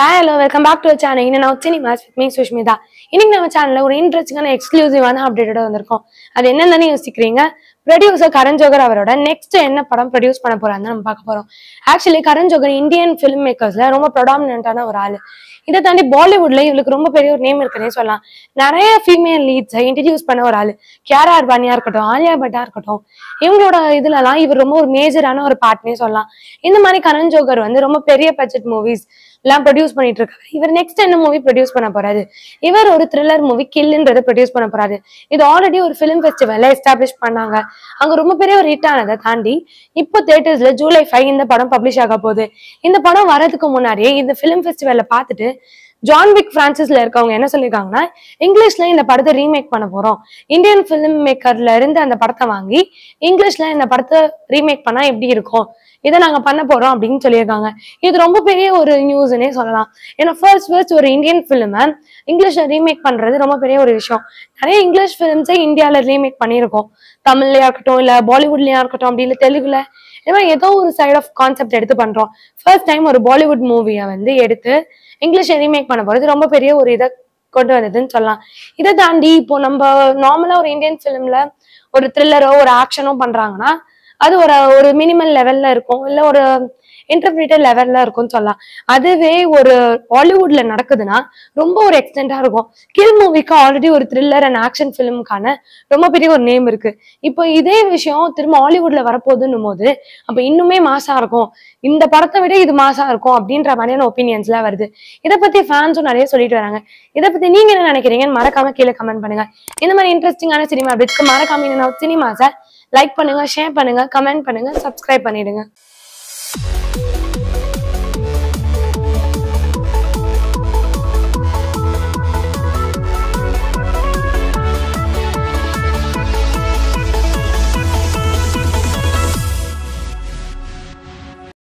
Hello welcome back to channel இன்னும் நான் cinemas with me Sushmita. இன்னைக்கு நம்ம சேனல்ல ஒரு இன்ட்ரெஸ்டிங்கான எக்ஸ்க்ளூசிவான அப்டேட்டோட வந்திருக்கோம். அது என்னென்னு யோசிக்கிறீங்க? ப்ரொடியூசர் கரண் ஜோகர் அவரோட நெக்ஸ்ட் என்ன படம் ப்ரொடியூஸ் பண்ண போறாருன்னு நம்ம பார்க்க போறோம். Actually Karan Johar Indian film மேக்கர்ஸ்ல ரொம்ப ப்ரொடாமினான ஒரு ஆளு. இதை தாண்டி பாலிவுட்ல இவளுக்கு ரொம்ப பெரிய ஒரு நேம் இருக்குன்னே சொல்லலாம். நிறைய ஃபீமேல் லீட்ஸை இன்ட்ரடியூஸ் பண்ண ஒரு ஆள். கியாரா அர்பானியா இருக்கட்டும் ஆலியா பட்டா இருக்கட்டும் இவங்களோட இதுலலாம் இவர் ரொம்ப ஒரு மேஜரான ஒரு பார்ட்னே சொல்லலாம். இந்த மாதிரி கரண் ஜோகர் வந்து ரொம்ப பெரிய பட்ஜெட் மூவிஸ் எல்லாம் ப்ரொடியூஸ் பண்ணிட்டு இருக்காரு இவர் நெக்ஸ்ட் என்ன மூவி ப்ரொடியூஸ் பண்ண போறாரு? இவர் ஒரு த்ரில்லர் மூவி கில்லுன்றதை ப்ரொடியூஸ் பண்ண போறாரு. இது ஆல்ரெடி ஒரு ஃபிலிம் ஃபெஸ்டிவல்ல எஸ்டாப்ளிஷ் பண்ணாங்க. அங்க ரொம்ப பெரிய ஒரு ஹிட் ஆனதை தாண்டி இப்போ தேட்டர்ஸ்ல ஜூலை ஃபைவ் இந்த படம் பப்ளிஷ் ஆக போகுது. இந்த படம் வரதுக்கு முன்னாடியே இந்த ஃபிலிம் ஃபெஸ்டிவல்ல பார்த்துட்டு ஜான் விக் பிரான்சிஸ்ல இருக்கவங்க என்ன சொல்லியிருக்காங்கன்னா இங்கிலீஷ்ல இந்த படத்தை ரீமேக் பண்ண போறோம். இந்தியன் பிலிம் மேக்கர்ல இருந்து அந்த படத்தை வாங்கி இங்கிலீஷ்ல இந்த படத்தை ரீமேக் பண்ணா எப்படி இருக்கும்? இதை நாங்க பண்ண போறோம் அப்படின்னு சொல்லியிருக்காங்க. இது ரொம்ப பெரிய ஒரு நியூஸ்னே சொல்லலாம். ஏன்னா ஃபர்ஸ்ட் ஃபர்ஸ்ட் ஒரு இந்தியன் ஃபிலிமை இங்கிலீஷ்ல ரீமேக் பண்றது ரொம்ப பெரிய ஒரு விஷயம். நிறைய இங்கிலீஷ் ஃபிலிம்ஸே இந்தியாவில் ரீமேக் பண்ணியிருக்கோம். தமிழ்லயா இருக்கட்டும் இல்ல பாலிவுட்லயா இருக்கட்டும் அப்படி இல்ல தெலுங்குல இந்த மாதிரி ஏதோ ஒரு சைட் ஆஃப் கான்செப்ட் எடுத்து பண்றோம். ஃபர்ஸ்ட் டைம் ஒரு பாலிவுட் மூவியை வந்து எடுத்து இங்கிலீஷ் ரீமேக் பண்ண போறது ரொம்ப பெரிய ஒரு இதை கொண்டு வந்ததுன்னு சொல்லலாம். இதை தாண்டி இப்போ நம்ம நார்மலா ஒரு இந்தியன் ஃபிலிம்ல ஒரு த்ரில்லரோ ஒரு ஆக்ஷனோ பண்றாங்கன்னா அது ஒரு ஒரு மினிமல் லெவல்ல இருக்கும். இல்ல ஒரு இன்டர்பிரேட்டட் லெவல்ல இருக்கும்னு சொல்லலாம். அதுவே ஒரு ஹாலிவுட்ல நடக்குதுன்னா ரொம்ப ஒரு எக்ஸ்டெண்டா இருக்கும். கில் மூவிக்கு ஆல்ரெடி ஒரு த்ரில்லர் அண்ட் ஆக்ஷன் ஃபிலிமுக்கான ரொம்ப பெரிய ஒரு நேம் இருக்கு. இப்போ இதே விஷயம் திரும்ப ஹாலிவுட்ல வரப்போகுதுன்னும் போது அப்ப இன்னுமே மாசா இருக்கும். இந்த படத்தை விட இது மாசா இருக்கும் அப்படின்ற மாதிரியான ஒப்பீனியன்ஸ்லாம் வருது. இதை பத்தி ஃபேன்ஸும் நிறைய சொல்லிட்டு வராங்க. இதை பத்தி நீங்க என்ன நினைக்கிறீங்கன்னு மறக்காம கீழே கமெண்ட் பண்ணுங்க. இந்த மாதிரி இன்ட்ரெஸ்டிங்கான சினிமா அப்படி மறக்காம சினிமா சினிமாஸை லைக் பண்ணுங்க ஷேர் பண்ணுங்க கமெண்ட் பண்ணுங்க சப்ஸ்கிரைப் பண்ணிடுங்க.